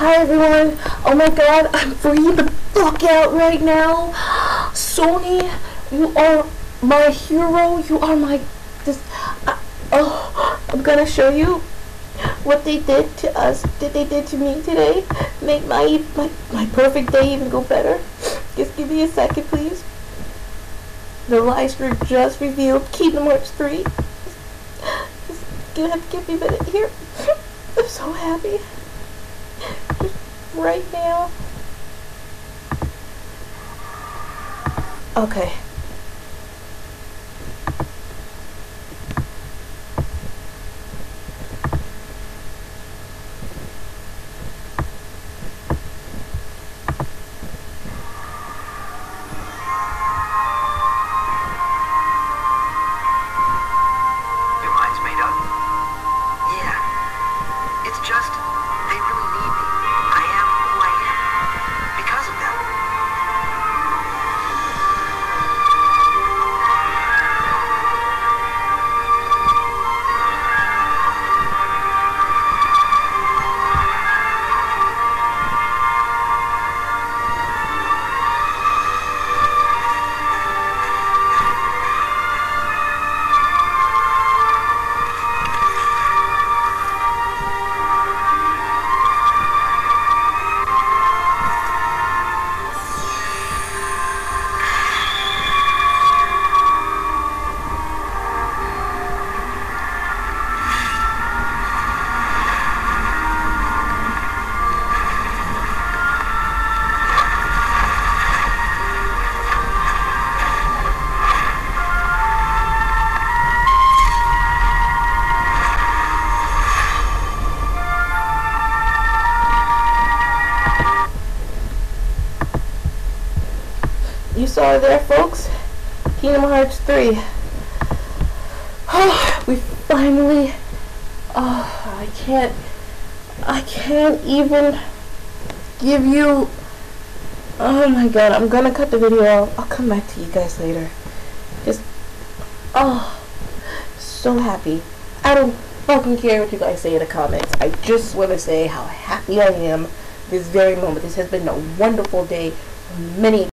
Hi everyone. Oh my god, I'm freaking the fuck out right now. Sony, you are my hero. You are my this uh, oh, I'm going to show you what they did to us, did they did to me today. Make my my my perfect day even go better. Just give me a second, please. The live stream just revealed Kingdom Hearts 3. Just gonna have to give me a minute here. I'm so happy. Right now. Okay. You saw there, folks. Kingdom Hearts 3. Oh, we finally. Oh, I can't. I can't even give you. Oh my god, I'm gonna cut the video off. I'll come back to you guys later. Just. Oh, so happy. I don't fucking care what you guys say in the comments. I just want to say how happy I am this very moment. This has been a wonderful day. Many